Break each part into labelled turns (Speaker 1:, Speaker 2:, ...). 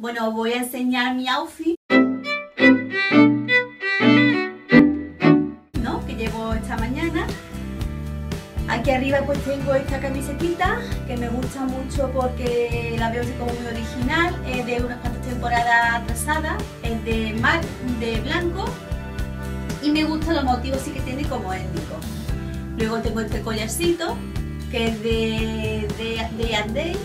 Speaker 1: Bueno, voy a enseñar mi outfit. ¿No? Que llevo esta mañana. Aquí arriba pues tengo esta camisetita que me gusta mucho porque la veo así como muy original. Es de unas cuantas temporadas atrasadas. Es de mar, de blanco. Y me gusta los motivos sí que tiene como étnico. Luego tengo este collarcito que es de, de, de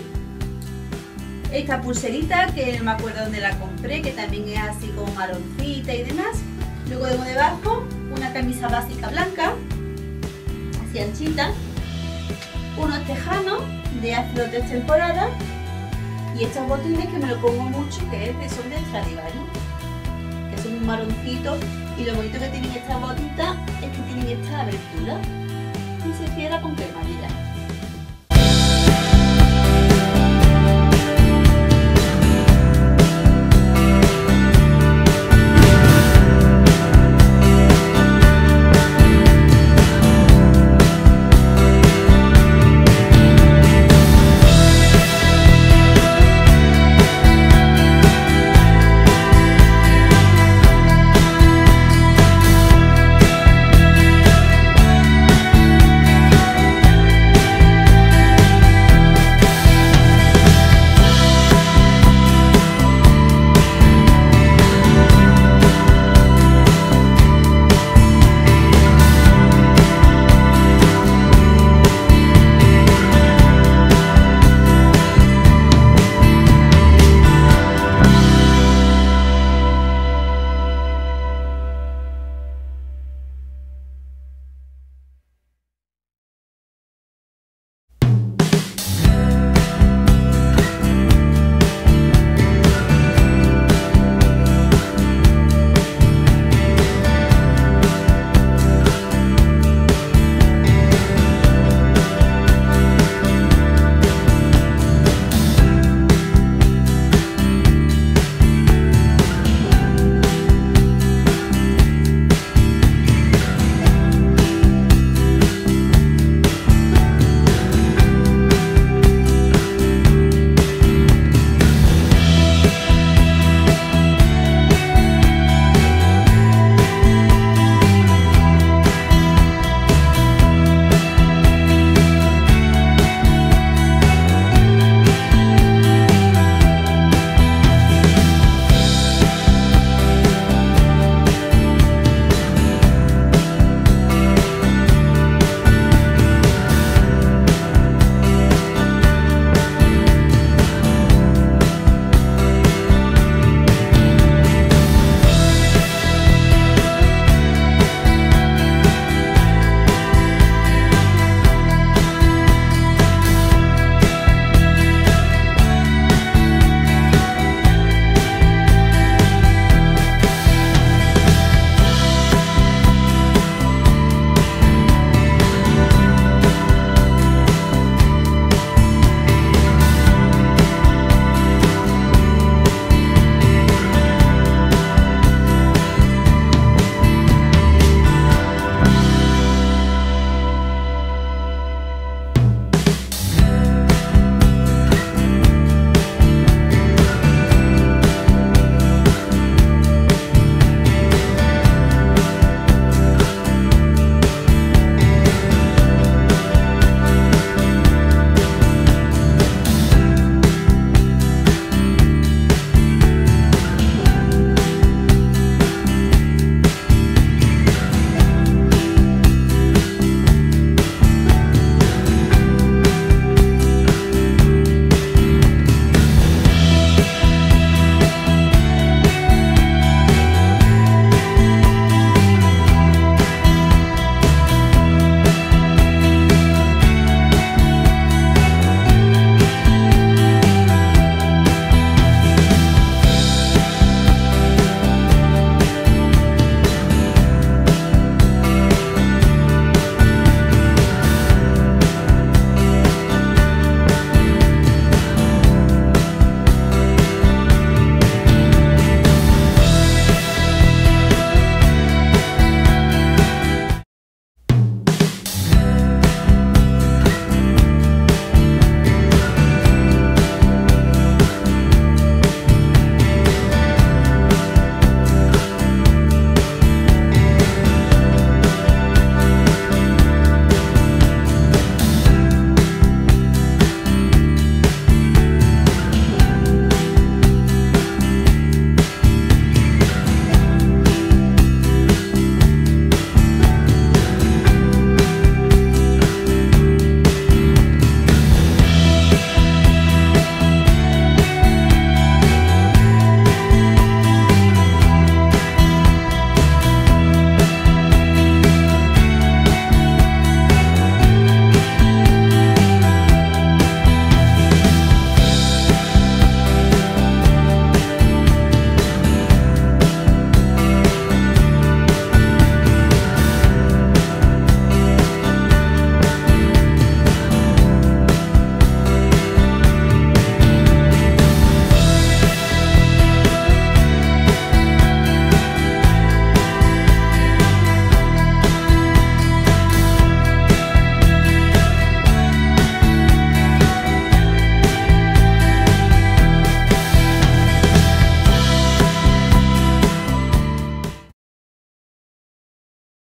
Speaker 1: esta pulserita que no me acuerdo dónde la compré, que también es así como marroncita y demás. Luego tengo debajo una camisa básica blanca, así anchita, unos tejanos de hace dos tres temporadas y estos botines que me lo pongo mucho, que, son de Stradivarius, que son un marroncito. Y lo bonito que tienen estas botitas es que tienen esta abertura. Y se cierra con cremallera.